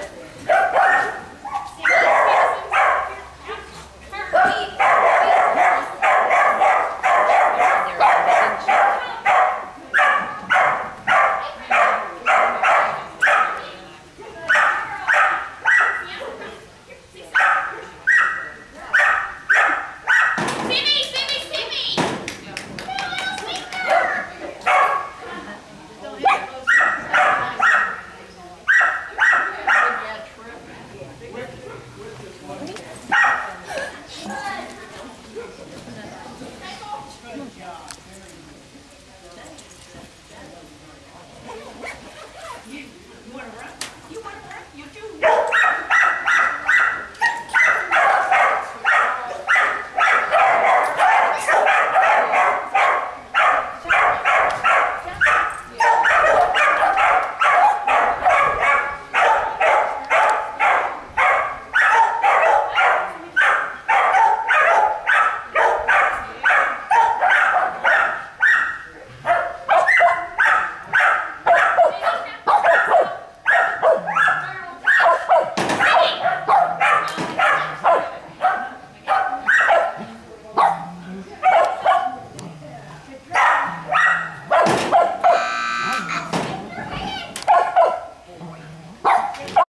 suerte.